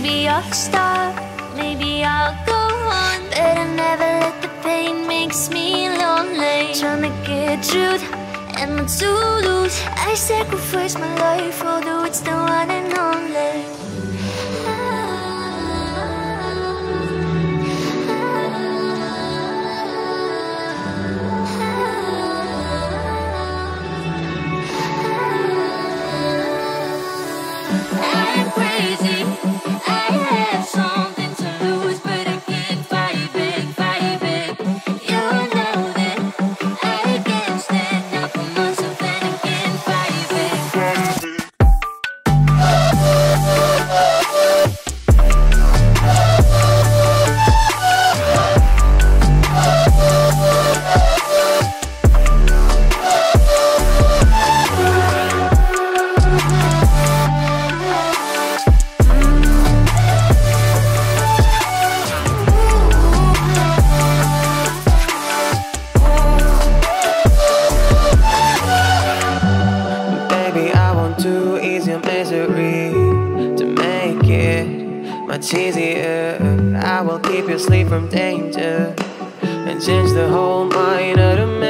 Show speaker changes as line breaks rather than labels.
rock star. Maybe I'll go on. Better never let the pain makes me lonely. Trying to get truth and not to lose. I sacrifice my life, although it's the one and only. I
want to ease your misery to make it much easier. I will keep you asleep from danger and change the whole mind of the.